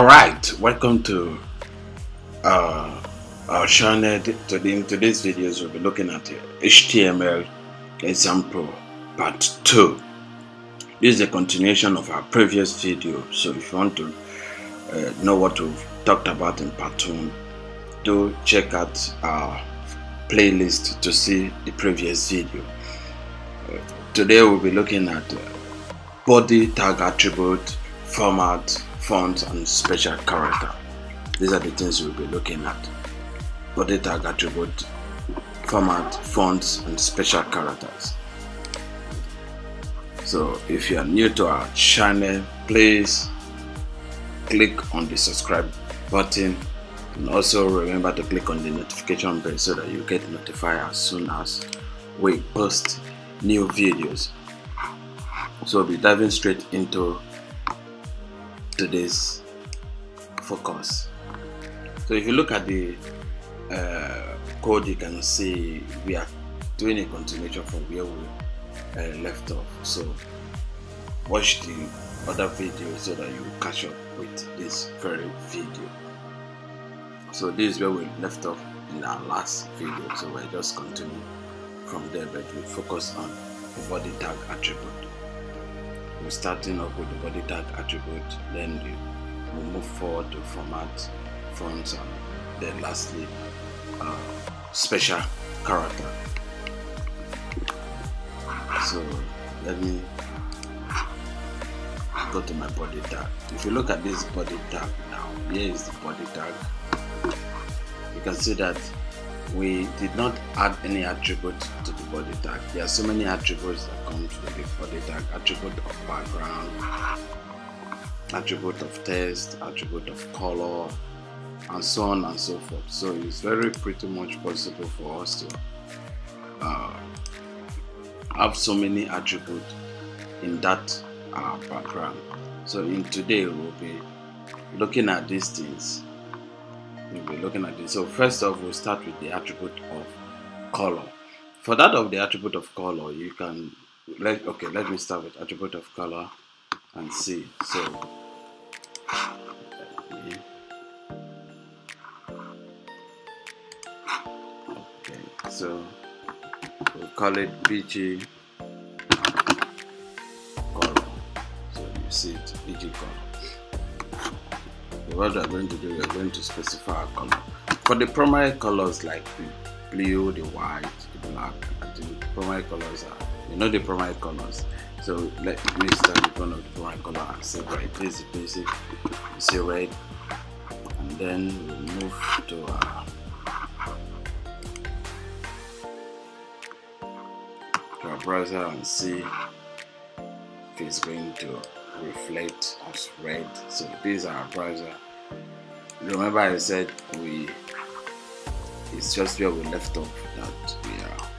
All right, welcome to uh, our channel. Today, in today's videos, we'll be looking at the HTML example part 2. This is a continuation of our previous video, so if you want to uh, know what we've talked about in part 1, do check out our playlist to see the previous video. Uh, today, we'll be looking at body tag attribute, format, fonts and special character. These are the things we'll be looking at. Body tag attribute, format, fonts and special characters. So if you are new to our channel, please click on the subscribe button and also remember to click on the notification bell so that you get notified as soon as we post new videos. So we'll be diving straight into today's focus. So if you look at the uh, code, you can see we are doing a continuation from where we uh, left off. So watch the other video so that you catch up with this very video. So this is where we left off in our last video. So we're just continuing from there, but we focus on the body tag attribute we're starting off with the body tag attribute then we move forward to format fonts and then lastly uh, special character. So let me go to my body tag if you look at this body tag now here is the body tag you can see that we did not add any attribute to the body tag. There are so many attributes that come to the body tag. Attribute of background, attribute of text, attribute of color, and so on and so forth. So it's very pretty much possible for us to uh, have so many attributes in that uh, background. So in today we'll be looking at these things we'll be looking at this. So first off, we'll start with the attribute of color. For that of the attribute of color, you can let okay. Let me start with attribute of color and see. So okay, so we'll call it BG color. So you see it BG color what we are going to do, we are going to specify a color. For the primary colors like the blue, the white, the black, the primary colors are, you know the primary colors. So let me start with one of the primary color and say is basic. You see red, and then we move to uh, to our browser and see if it's going to reflect as red. So these are our browser. Remember I said we it's just where we left off that we are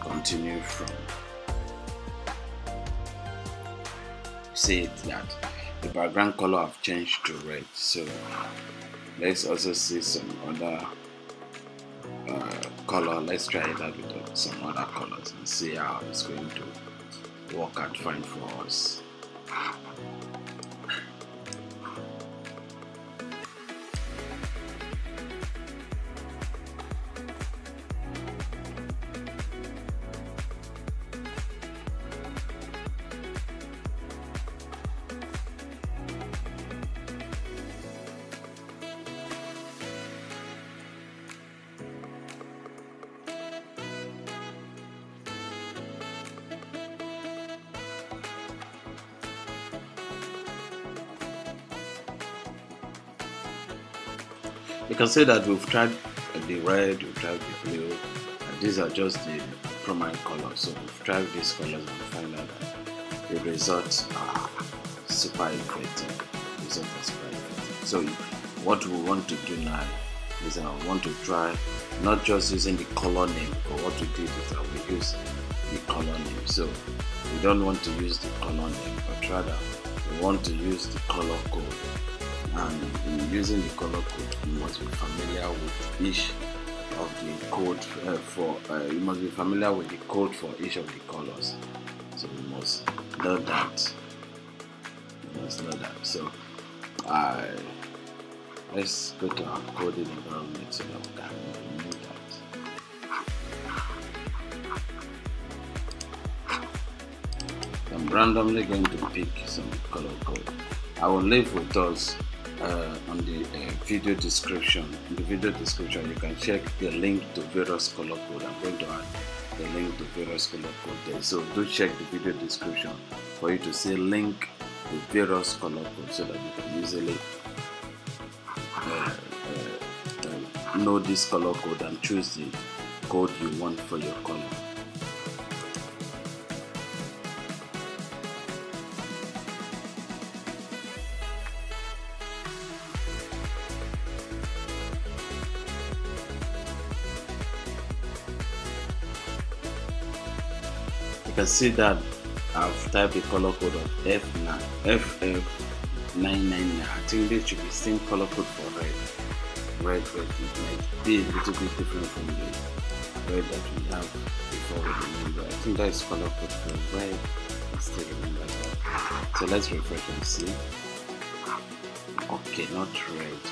continue from. See it that the background color have changed to red. So let's also see some other uh, color. Let's try it out with some other colors and see how it's going to work out fine for us. Can see that we've tried the red, we've tried the blue, and these are just the primary colors. So we've tried these colors and find out that the results are super effective. Results are super effective. So what we want to do now is I want to try not just using the color name, but what we did is that we use the color name. So we don't want to use the color name, but rather we want to use the color code and in using the color code you must be familiar with each of the code uh, for uh, you must be familiar with the code for each of the colors so you must know that you must know that so I let's go to our coding environment so that we can remove that. I'm randomly going to pick some color code. I will leave with us uh, on the uh, video description. In the video description, you can check the link to various color code. I'm going to add the link to various color code there. So do check the video description for you to see link with various color code so that you can easily uh, uh, uh, know this color code and choose the code you want for your color. Can see that I've typed the color code of F9, FF999. I think this should be same color code for red. Red, red, it might be a little bit different from the red that we have before we remember. I think that is color code for red. I still remember that. So let's refresh and see. Okay, not red.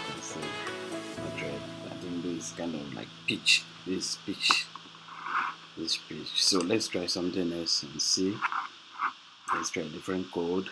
Not red. I think this is kind of like peach. This peach this page so let's try something else and see. Let's try a different code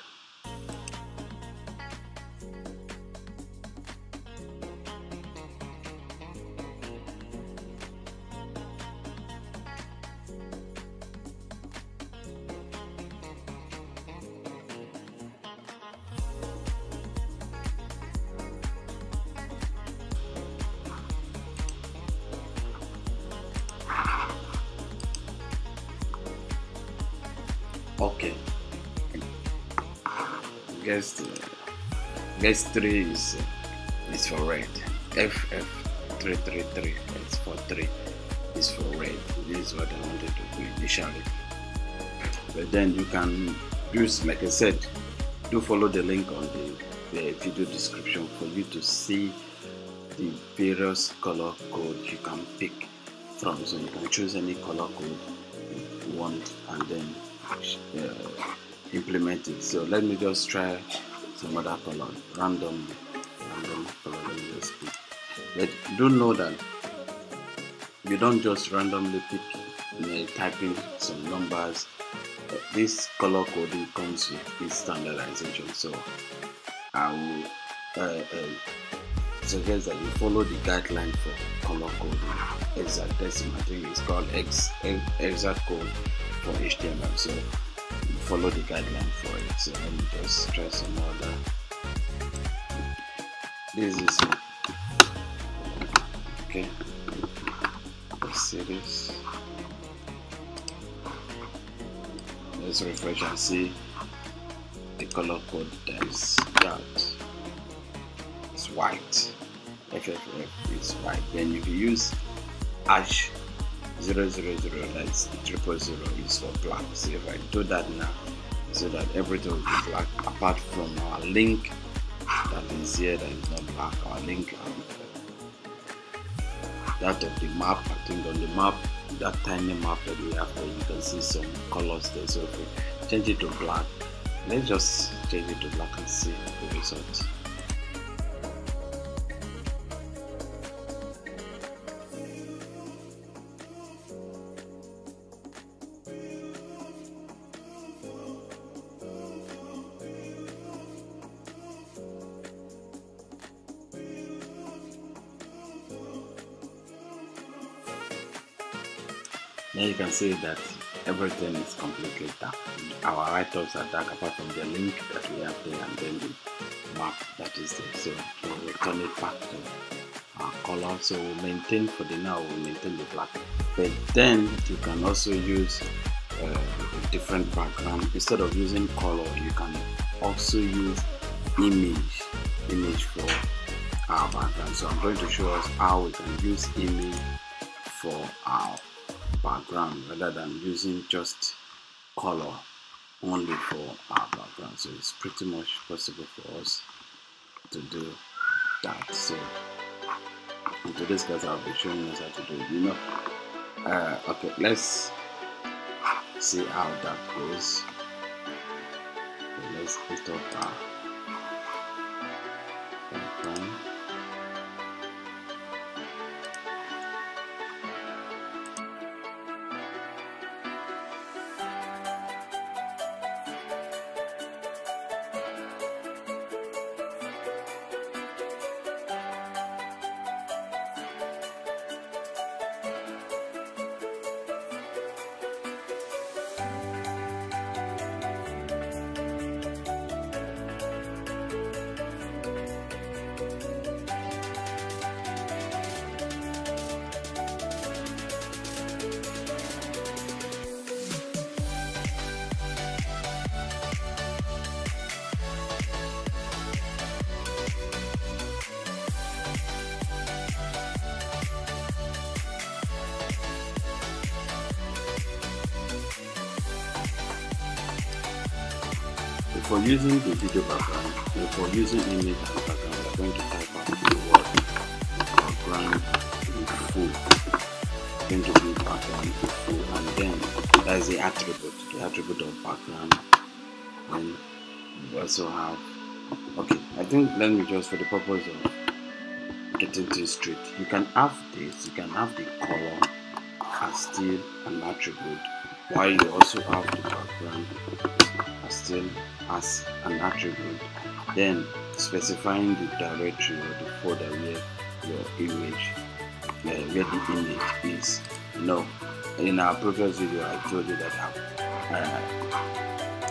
guess three is is for red. Ff 333 is for three. Is for red. This is what i wanted to do initially. But then you can use like i said do follow the link on the, the video description for you to see the various color codes you can pick from. So you can choose any color code you want and then uh, implement it. So let me just try some other color, random, random color. Let me just pick. But do know that you don't just randomly pick, you know, type in some numbers. This color coding comes with this standardization. So I will uh, uh, suggest that you follow the guideline for color coding. Hexadecimal, I think it's called X, exact code for HTML. So follow the guideline for it. So let me just try some other. This is okay. Let's see this. Let's refresh and see the color code that is that it's white. FFF is white. Then if you use ash zero zero zero that's triple zero is for black. So if i do that now so that everything will be black apart from our link that is here that is not black our link um, that of the map i think on the map that tiny map that we have there you can see some colors there. So if we change it to black let's just change it to black and see the result You that everything is completely dark. Our write-ups are dark apart from the link that we have there and then the map that is there. So we'll return it back to our color. So we'll maintain for the now, we'll maintain the black. But then you can also use uh, a different background. Instead of using color, you can also use image, image for our background. So I'm going to show us how we can use image for our background rather than using just color only for our background. So it's pretty much possible for us to do that. So in today's class I'll be showing us how to do it you know? Uh, okay let's see how that goes. Okay, let's put up our for using the video background, and for using image and background, we're going to type uh, out the word background full. Going to be background full, and then that is the attribute, the attribute of background. And we also have okay. I think let me just for the purpose of getting to straight, you can have this, you can have the color as still an attribute, while you also have the background as an attribute. Then specifying the directory or the folder where your image, uh, where the image is. No, in our previous video, I told you that I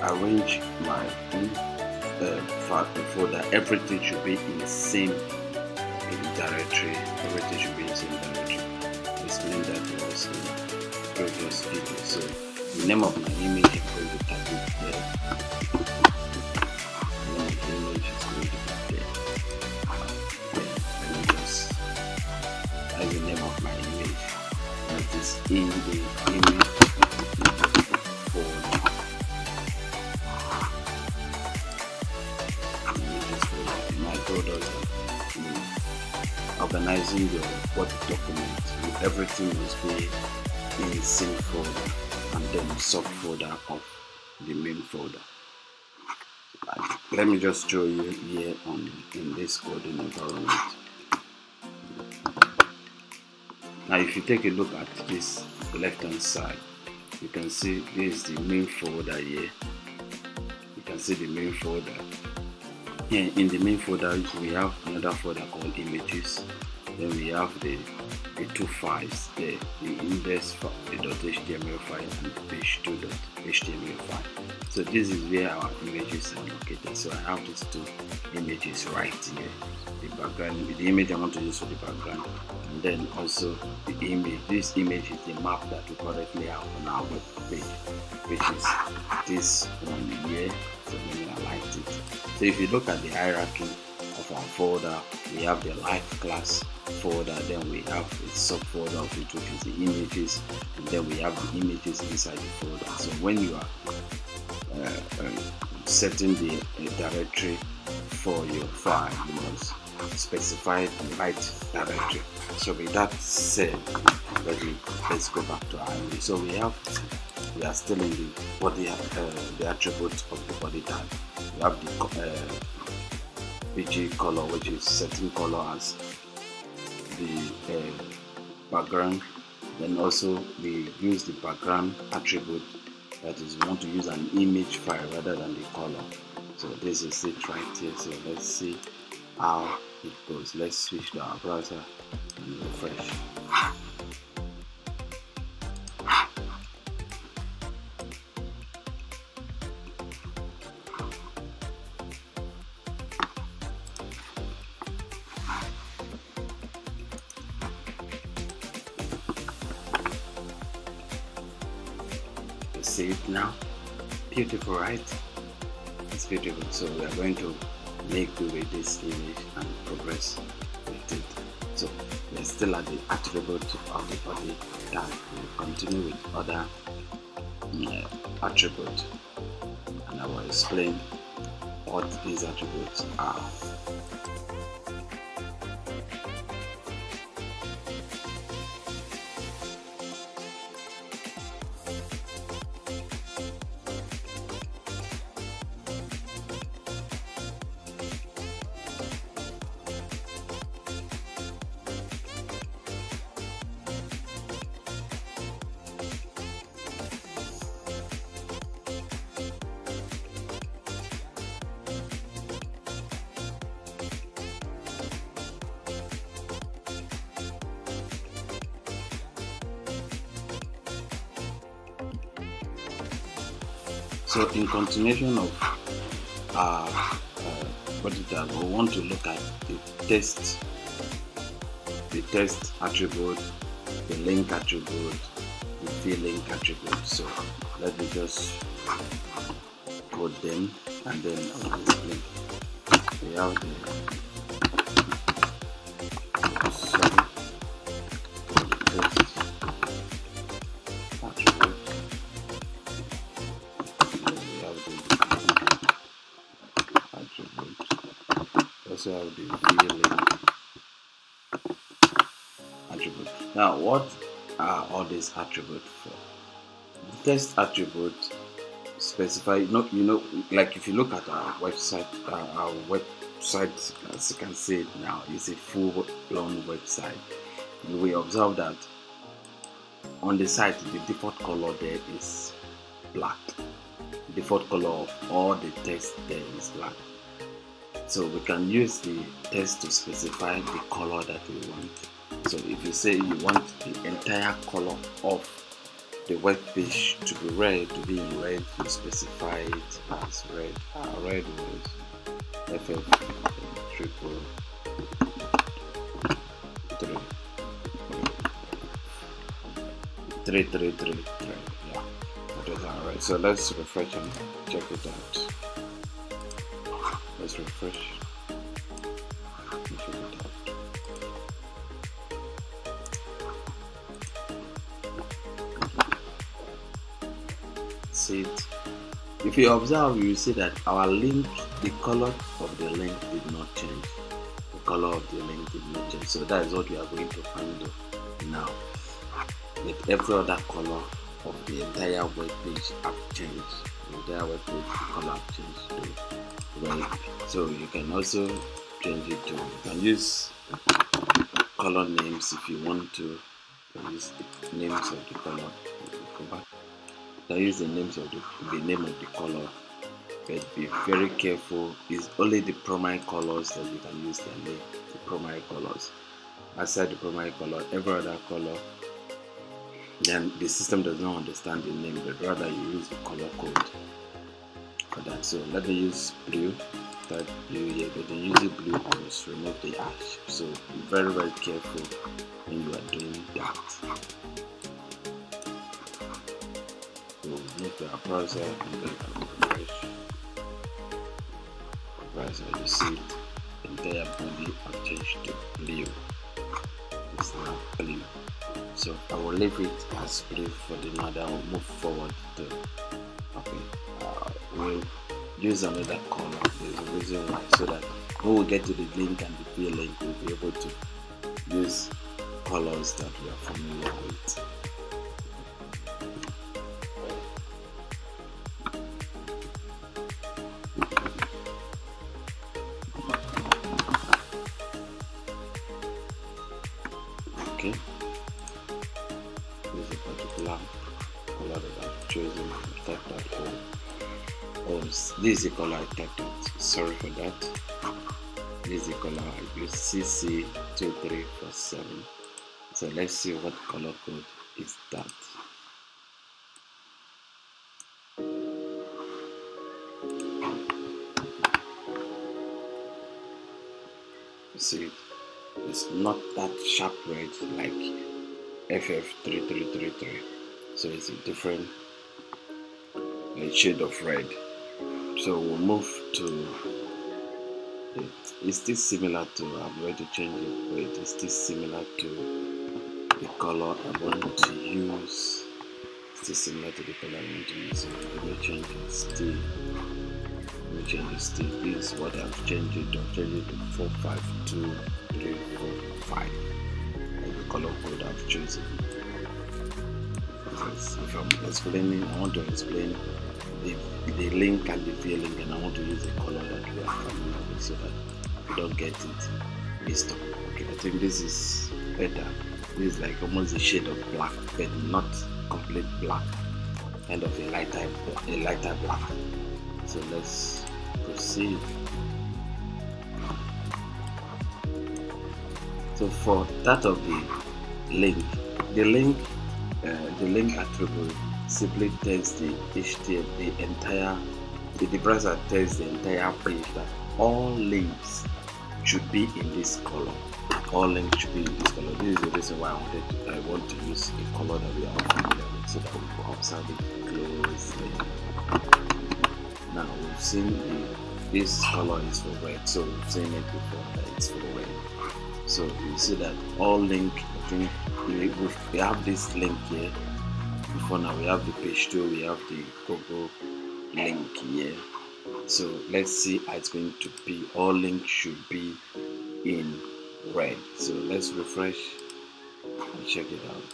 uh, arrange my uh, folder. Everything should be in the same in directory. Everything should be in the same directory. Explain that to us in previous video. So the name of my image is going to type it there. The image is going to be there. Let me just type the name of my image. That is in the image folder. My organizing your Word document. Everything must be in the same folder and then sub folder of the main folder. Let me just show you here on in this coding environment. Now if you take a look at this left hand side, you can see this is the main folder here. You can see the main folder. Here in the main folder we have another folder called images. Then we have the the two files the index file, the .html file and the page2.html file. So this is where our images are located. So I have these two images right here. The background, the image I want to use for the background, and then also the image. This image is the map that we currently have on our web page, which is this one here. So I liked it. So if you look at the hierarchy of our folder, we have the live class folder, then we have a subfolder of it, which is the images, and then we have the images inside the folder. So when you are uh, uh, setting the uh, directory for your file, you must specify the right directory. So with that said, let me, let's go back to our image. So we have we are still in the body uh, the attribute of the body tag. We have the uh, BG color, which is setting color as the uh, background. Then also we use the background attribute that is we want to use an image file rather than the color. So this is it right here. So let's see how it goes. Let's switch to our browser and refresh. Beautiful right? It's beautiful. So we are going to make do with this image and progress with it. So we're still at the attribute of the body tag we'll continue with other uh, attributes. And I will explain what these attributes are So in continuation of our uh, body tag, we want to look at the text, the text attribute, the link attribute, the v-link attribute. So let me just code them and then I will explain. We have the what are all these attributes for? The text attribute specify you know you know like if you look at our website uh, our website as you can see it now is a full blown website will observe that on the site the default color there is black. Default color of all the text there is black. So we can use the text to specify the color that we want so if you say you want the entire color of the web page to be red to be red you specify it as red. Uh, red was ff triple three. Three three three three. Yeah that is all right. So let's refresh and check it out. Let's refresh if you observe you see that our link the color of the link did not change. The color of the link did not change. So that is what we are going to handle now. With every other color of the entire web page have changed. The entire web page color have changed. To red so you can also change it to you can use color names if you want to. Use the names of the color. Go back can use the names of the, the name of the color but be very careful. It's only the primary colors that you can use their name the primary colors. Aside the primary color every other color then the system does not understand the name but rather you use the color code for that. So let me use blue type blue here but then use the blue must remove the ash. So be very very careful when you are doing that to our browser and then refresh browser you see it entire body have changed to blue. It's now blue. So I will leave it as blue for the now I will move forward to okay uh, we'll use another color. There's a reason why. So that when we get to the link and the peer link we'll be able to use colors that we are familiar with the color I typed out sorry for that. This is the color I use CC2347 so let's see what color code is that. See it's not that sharp red like FF3333 so it's a different shade of red so we'll move to it. it's still similar to I'm going to change it but it is still similar to the color I want to use still similar to the color I want to use so let me change it still change it still this is what I've changed it I've changed it to 452345 and the color code I've chosen. If I'm explaining, I want to explain the, the link and the link, and I want to use a color that we are familiar with so that we don't get it mixed up. Okay, I think this is better. This is like almost a shade of black, but not complete black, kind of a lighter, a lighter black. So let's proceed. So for that of the link, the link, uh, the link attribute simply tells the HTML the entire, the, the browser tells the entire page that all links should be in this color. All links should be in this color. This is the reason why I wanted to, I want to use a color that we are familiar with so that we can observe it closely. Now we've seen the, this color is for red, so we've seen it before that it's for red. So you see that all link, I think we, we have this link here. Before now, we have the page two, we have the Google link here. so let's see how it's going to be. All links should be in red. So let's refresh and check it out.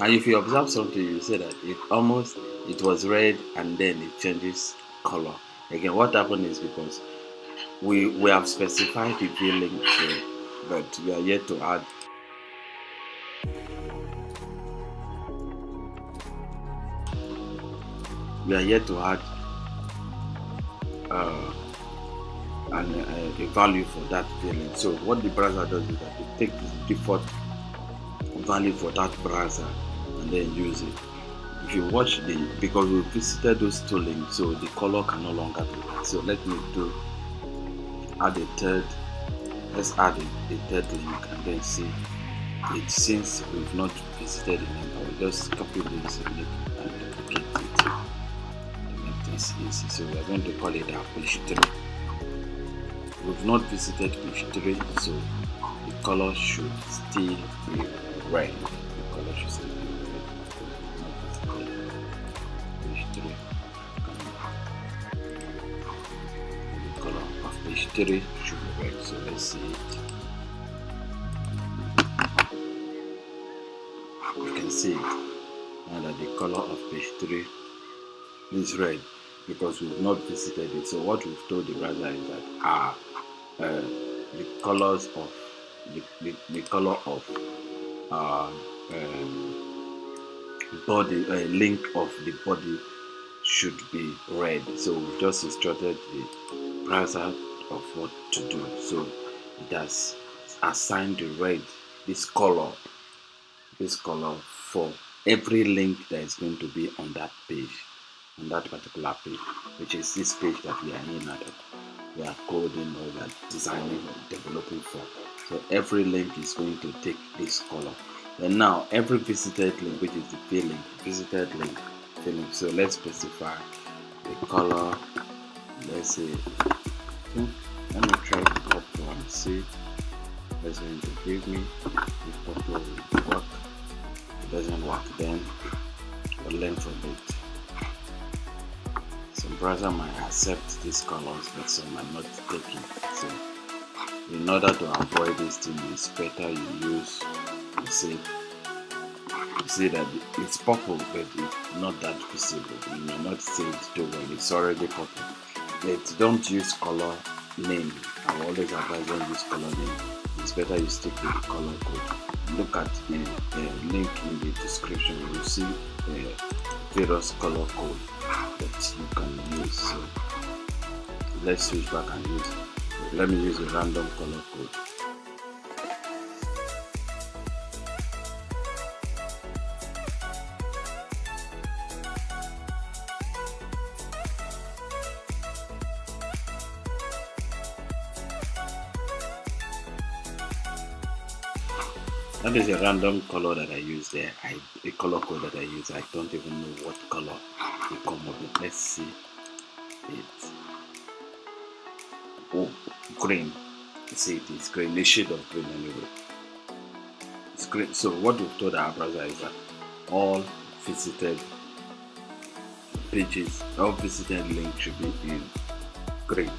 And if you observe something you see that it almost it was red and then it changes color again what happened is because we we have specified the here but we are yet to add we are yet to add uh, an, uh, a value for that feeling. So what the browser does is that it takes the default value for that browser and then use it. If you watch the because we visited those two links, so the color can no longer be there. So let me do add a third. Let's add a, a third link and then see it since we've not visited the link. I will just copy this link and duplicate it to make this easy. So we are going to call it our page 3. We've not visited page 3, so the color should still be red. 3 should be red. So let's see. You can see. Now that the color of page 3 is red because we've not visited it. So what we've told the browser is that ah, uh, the colors of the, the, the color of uh, um, body uh, link of the body should be red. So we've just instructed the browser of what to do. So it has assigned the red this color this color for every link that is going to be on that page on that particular page which is this page that we are in that we are coding or we are designing or developing for. So every link is going to take this color. And now every visited link which is the field link visited link link. So let's specify the color. Let's say hmm, let me try the purple and see. Going to give me. The purple will work it doesn't work then. We'll learn from it. Some browser might accept these colors but some might not take it. So in order to avoid this thing it's better you use you see you see that it's purple but it's not that visible. You may not see it too well. It's already purple don't use color name. I always advise don't use color name. It's better you stick with color code. Look at the uh, link in the description. You will see the various color code that you can use. So let's switch back and use. Let me use a random color code a random color that I use there. I a color code that I use. I don't even know what color it come up with. Let's see it. Oh, green. You see it is green. The shade of green anyway. It's green. So what we've told our browser is that all visited pages, all visited links should be in green.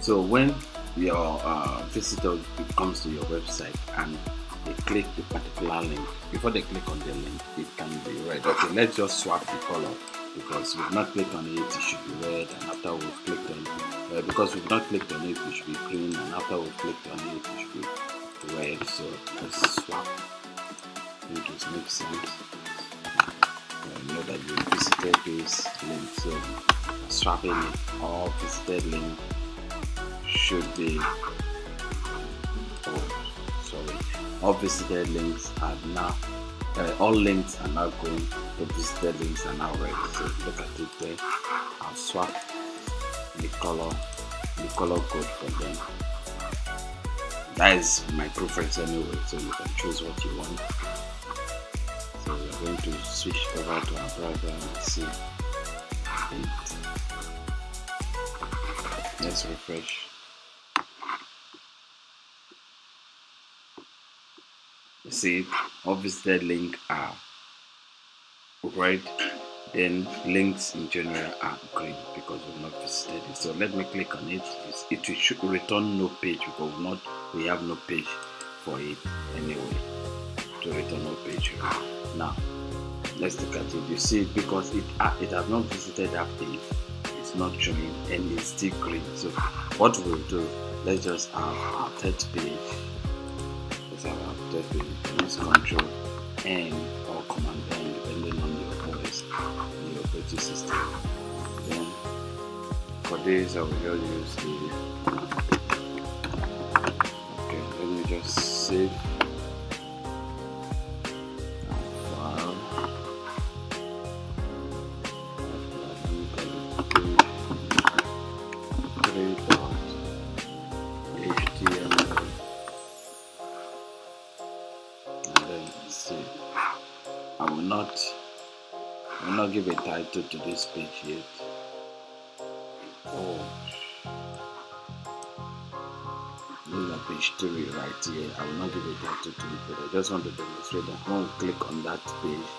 So when your uh, visitor comes to your website and they click the particular link. Before they click on the link it can be red okay let's just swap the color because we've not clicked on it it should be red and after we've clicked on it uh, because we've not clicked on it it should be green and after we've clicked on it it should be red. So let's swap. I think it makes sense. Uh, know that you visited this link so swapping it all visited link should be oh sorry. All visited links are now uh, all links are now going to visited links are now red so look at it there. I'll swap the color the color code for them. That is my preference anyway so you can choose what you want. So we're going to switch over to our browser and see. Let's refresh see all link are red then links in general are green because we've not visited it. So let me click on it. It will return no page because not we have no page for it anyway. To return no page. Now let's look at it. You see because it uh, it has not visited that page it's not showing and it's still green. So what we'll do let's just have our third page our third page use control n or command n depending on your OS the operating system. Then for this I will just use the okay let me just save give a title to this page yet. Oh this is page 3 right here. I will not give a title to it, but I just want to demonstrate that when we click on that page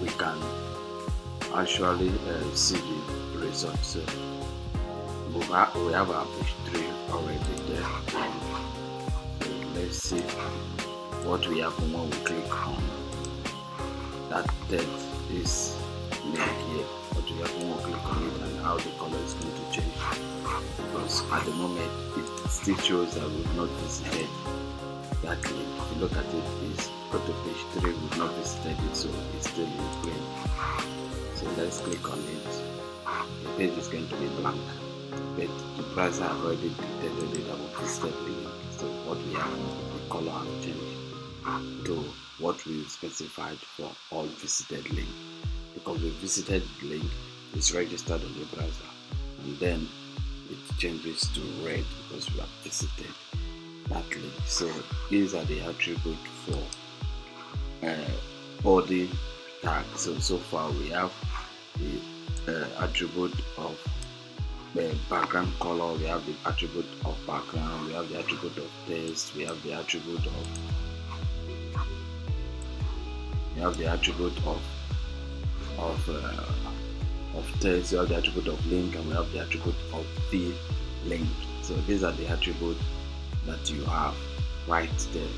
we can actually uh, see the results. We have, we have our page 3 already there. Let's see what we have when we click on that text is link here what we have we click on it and how the color is going to change. Because at the moment it still shows that we've not visited that link if you look at it is go to page 3 we've not visited it so it's still in green. So let's click on it. The page is going to be blank. But the browser have already detected that we visited the link so what we have the color have changed to what we specified for all visited link because the visited link is registered on your browser and then it changes to red because we have visited that link. So these are the attributes for uh, body tag so so far we have the uh, attribute of the background color we have the attribute of background we have the attribute of text we have the attribute of you have the attribute of of uh, of text, you have the attribute of link, and we have the attribute of the link. So these are the attributes that you have right there.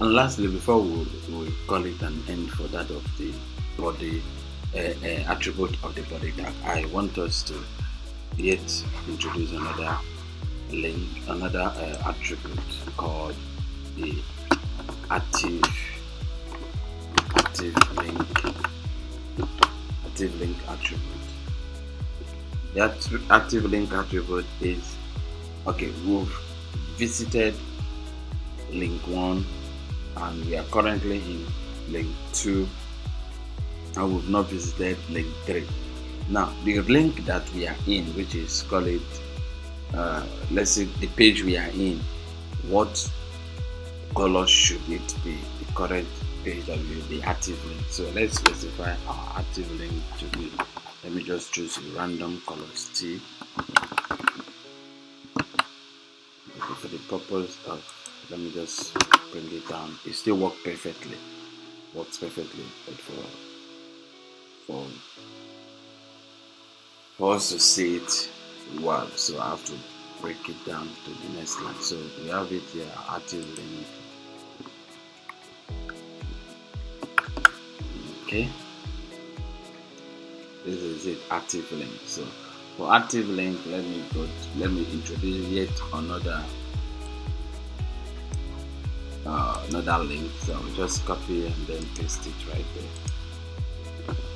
And lastly, before we, we call it an end for that of the body uh, uh, attribute of the body tag, I want us to yet introduce another link, another uh, attribute called the active active link active link attribute. The active link attribute is okay. We've visited link one and we are currently in link 2 and we've not visited link 3 now the link that we are in which is call it uh, let's say the page we are in what color should it be? The current page that will be active link so let's specify our active link to be let me just choose a random colors T for the purpose of let me just bring it down it still works perfectly. Works perfectly but for for for us to see it well so I have to break it down to the next line. So we have it here active link okay. This is it active link so for active link let me go to, let me introduce yet another uh, another link so I'll just copy and then paste it right there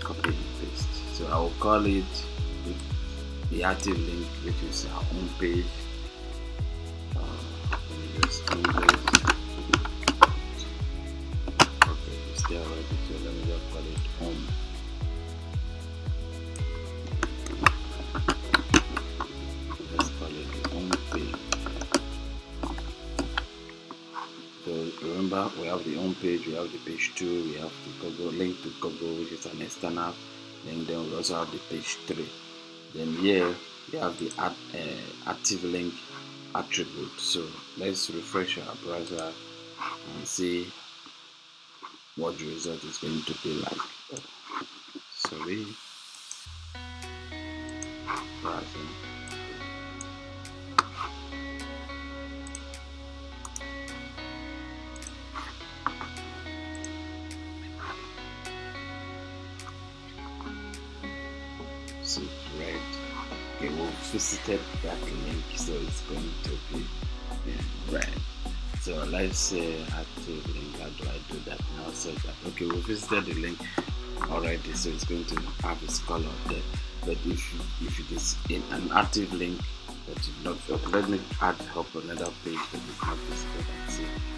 copy and paste. So I will call it the active link, which is our home page. Uh, page, we have the page two, we have the Google link to Google, which is an external link. Then we also have the page three. Then here we have the add, uh, active link attribute. So let's refresh our browser and see what the result is going to be like. Sorry, browsing. We visited that link so it's going to be in red so let's say active link how do i do that? Now so that okay we visited the link. Already so it's going to have its color there but if if it is in an active link that you've not okay, let me add up another page that you've not visited and see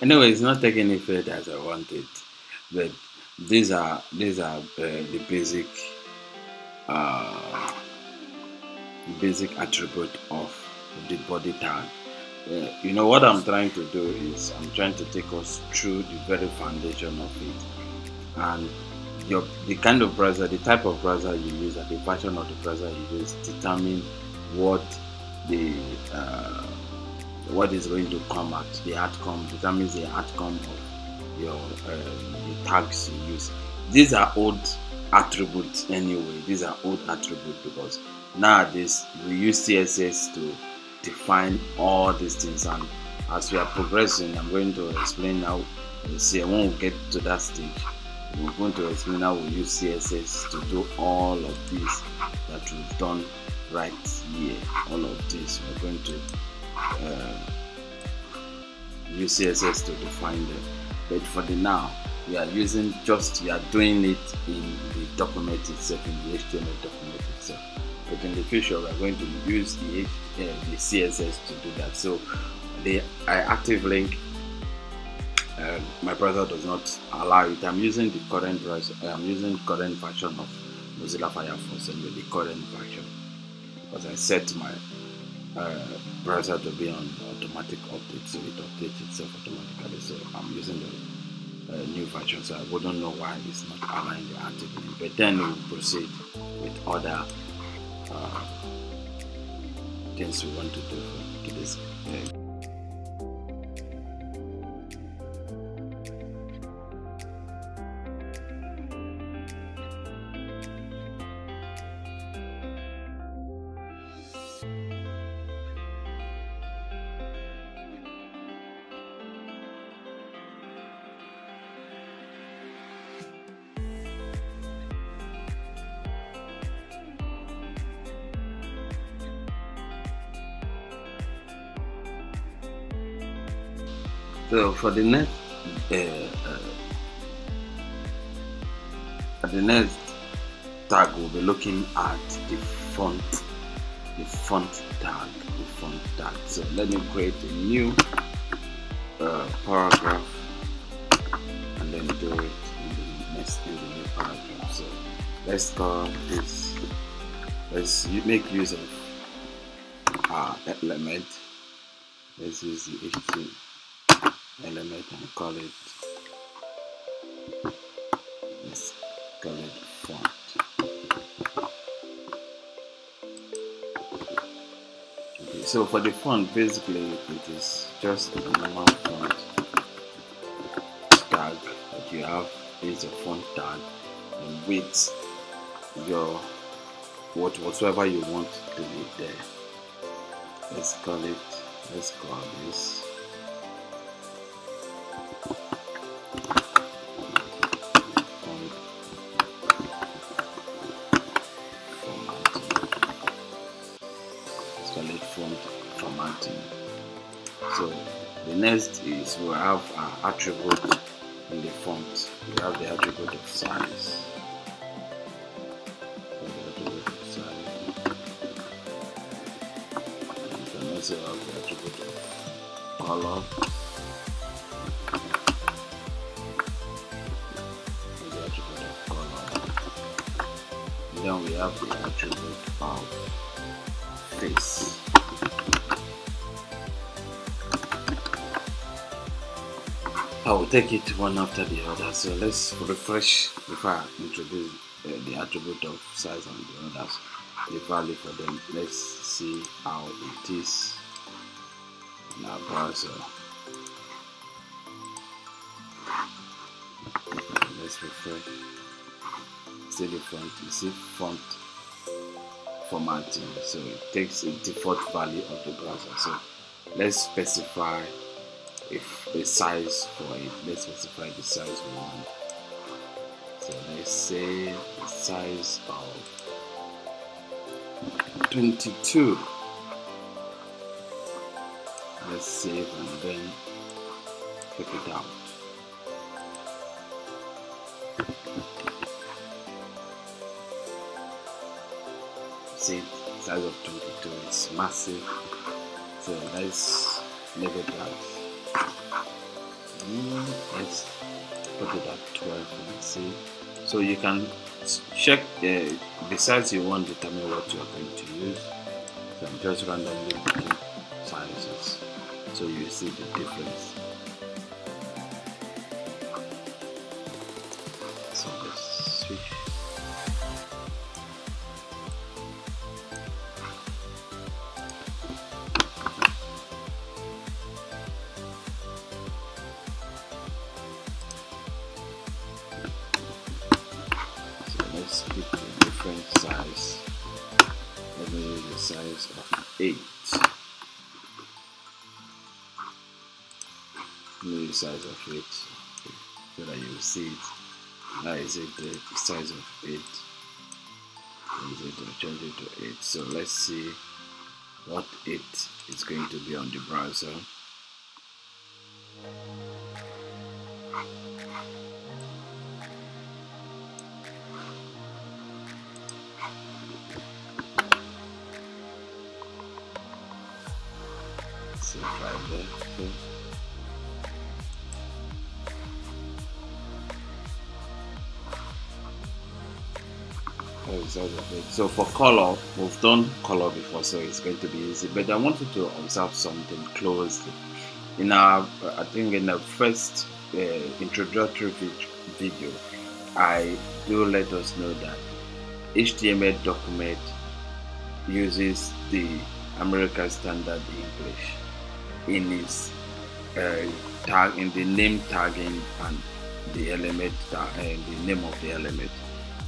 Anyway, it's not taking it further as I wanted, but these are these are uh, the basic uh, basic attribute of the body tag. Uh, you know what I'm trying to do is I'm trying to take us through the very foundation of it, and your the kind of browser, the type of browser you use, and the version of the browser you use determine what the uh, what is going to come at the outcome determines the outcome of your um, the tags you use. These are old attributes anyway. These are old attributes because nowadays we use css to define all these things. And as we are progressing i'm going to explain now. see when we get to that stage we're going to explain how we use css to do all of this that we've done right here all of this. We're going to uh, use css to define them. But for the now we are using just we are doing it in the document itself in the html document itself. But in the future we are going to use the, uh, the css to do that. So the active link uh, my browser does not allow it. I'm using the current browser i'm using current version of mozilla firefox and with the current version because i set my uh, browser to be on automatic update so it updates itself automatically. So i'm using the uh, new version so i wouldn't know why it's not allowing the active but then we'll proceed with other uh, things we want to do for this So for the next, uh, uh, the next tag, we'll be looking at the font, the font tag, the font tag. So let me create a new uh, paragraph and then do it in the next in the new paragraph. So let's call this. Let's make use of our element. Let's use the HTML element and call it let's call it font. Okay so for the font basically it is just a normal font tag that you have. Is a font tag and with your what whatsoever you want to be there. Let's call it let's call this next is we have an attribute in the font. We have the attribute of size. Also have the attribute of color. The attribute of color. Then we have the attribute of take it one after the other. So let's refresh before I introduce uh, the attribute of size and the others, the value for them. Let's see how it is in our browser. Let's refresh. See the font. You see font formatting. So it takes a default value of the browser. So let's specify if the size for it let's specify the size we want. So let's say the size of 22 let's save and then check it out. See size of 22 is massive. So let's leave it let's put it at 12 and see. So you can check uh, the size you want to determine what you are going to use so I'm just randomly picking sizes so you see the difference see what it is going to be on the browser. see right there. Okay. So for color, we've done color before, so it's going to be easy. But I wanted to observe something closely. In our, I think in the first uh, introductory video, I do let us know that HTML document uses the American Standard English in its uh, tag in the name tagging and the element uh, the name of the element.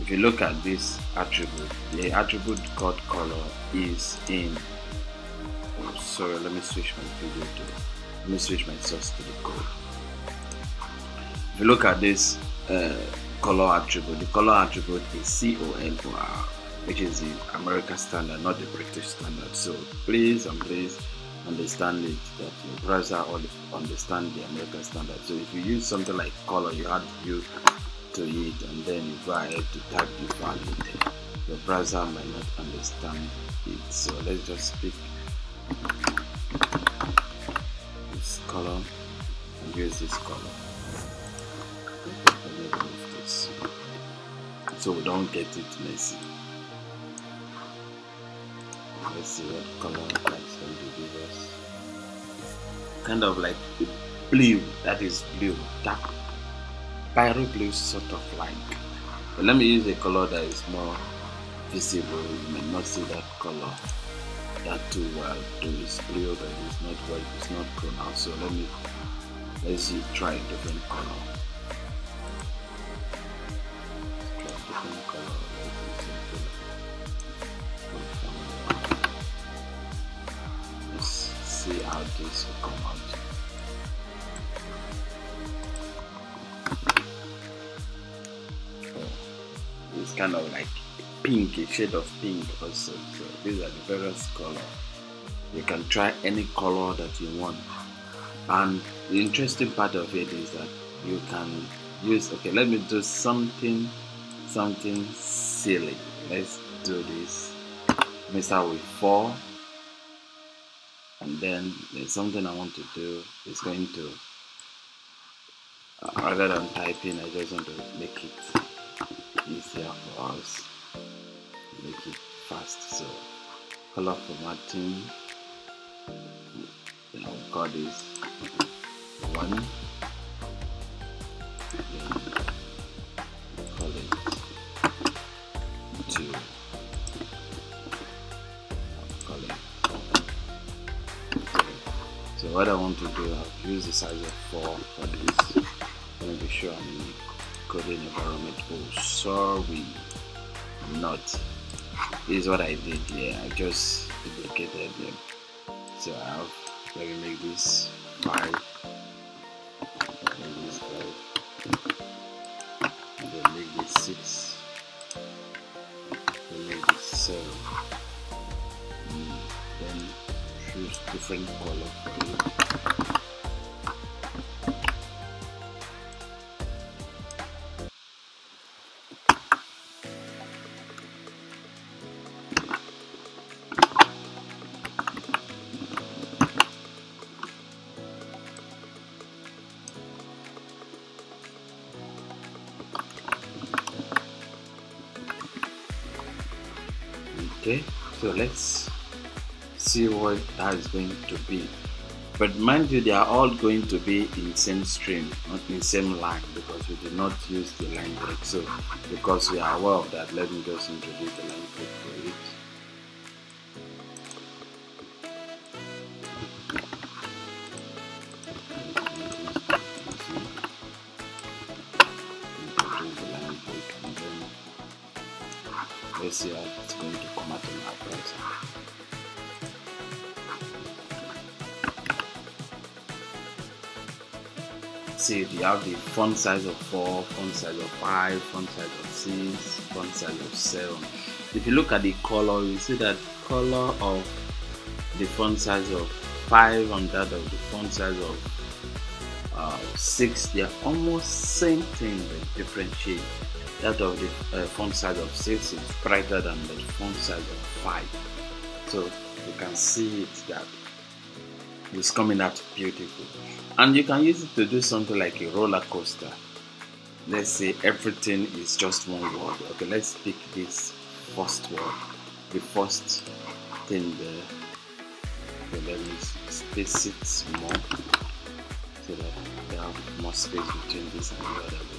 If you look at this attribute, the attribute called color is in. Oh, sorry, let me switch my video to. Let me switch my source to the code. If you look at this uh, color attribute, the color attribute is C O L O R, which is the American standard, not the British standard. So please and please understand it that your browser understand the American standard. So if you use something like color, you add view to it and then you go ahead to type the value. Your browser might not understand it. So let's just pick this color and use this color. So we don't get it messy. Let's see what color that's going to give us. Kind of like blue, that is blue, dark pyro blue sort of like. But let me use a color that is more visible. You may not see that color that too well. Though it's blue, but it's not well, it's not pronounced. So let me let's see try a different color. A shade of pink also. So these are the various colors. You can try any color that you want. And the interesting part of it is that you can use okay let me do something something silly let's do this let me start with four and then there's something I want to do is going to uh, rather than typing I just want to make it easier for us make it fast so color formatting then I'll call this one then two So what I want to do, I'll use the size of 4 for this. I'm going to be sure I'm in coding environment. Oh, sorry, not. Is what I did here. I just duplicated them. So I have, let me make this 5. Make this 5. And then make this 6. And make this 7. And then choose different color see what that is going to be. But mind you they are all going to be in same stream not in same line because we did not use the break. So because we are aware of that let me just introduce the line See, you have the font size of 4, font size of 5, font size of 6, font size of 7. If you look at the color, you see that color of the font size of 5 and that of the font size of uh, 6, they are almost same thing but different shade that of the uh, font size of 6 is brighter than the font size of 5 so you can see it that it's coming out beautiful. And you can use it to do something like a roller coaster. Let's say everything is just one word. Okay let's pick this first word. The first thing there. Okay, let me space it more so that we have more space between this and the other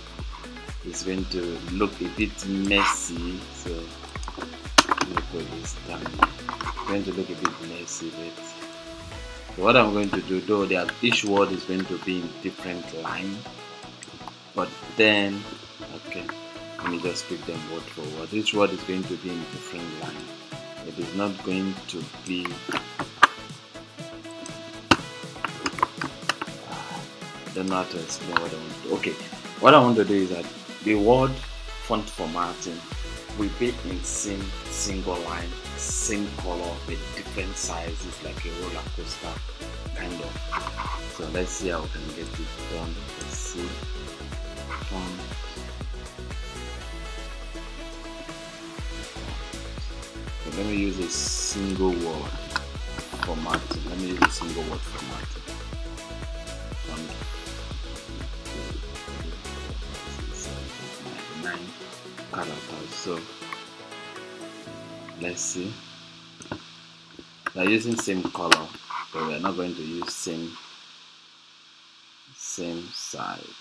it's going to look a bit messy so let me put this down. It's going to look a bit messy but what I'm going to do though that each word is going to be in different line. But then okay let me just pick them word for word. Each word is going to be in different line. It is not going to be know how to explain what I want to do. Okay, what I want to do is that the word font formatting will be in same single line, same color with different sizes like a roller coaster kind of. So let's see how we can get it done. Let's see. Um, so let me use a single word formatting. Let me use a single word formatting. So let's see. We are using same color, but we are not going to use same same size.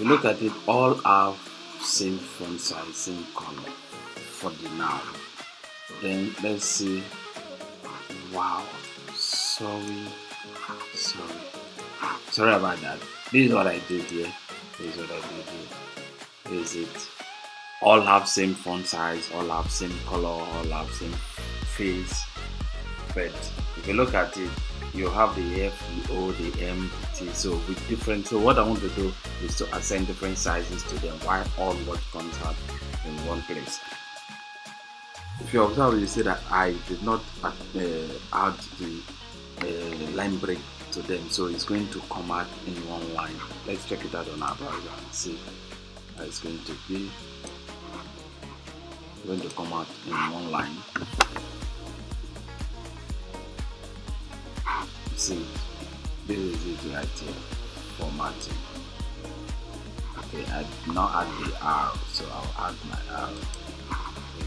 You look at it, all have same font size, same color for the now. Then let's see. Wow, sorry, sorry, sorry about that. This is what I did here. This is what I did here. Is it? All have same font size, all have same color, all have same face. But if you look at it, you have the F, the O, the M, the T. So with different. So what I want to do is to assign different sizes to them. While all what comes out in one place. If you observe, you see that I did not uh, add the uh, line break to them, so it's going to come out in one line. Let's check it out on our browser and see how it's going to be. It's going to come out in one line. See, this is it right here, formatting. Okay, I not add the arrow, so I'll add my arrow.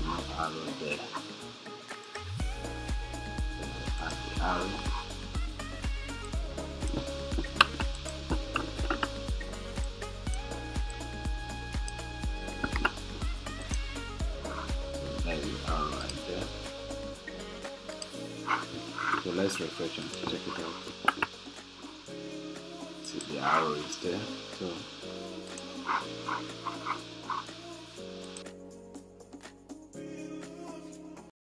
No arrow there. Add the arrow. Refresh and check it out. See the arrow is there. So